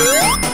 Música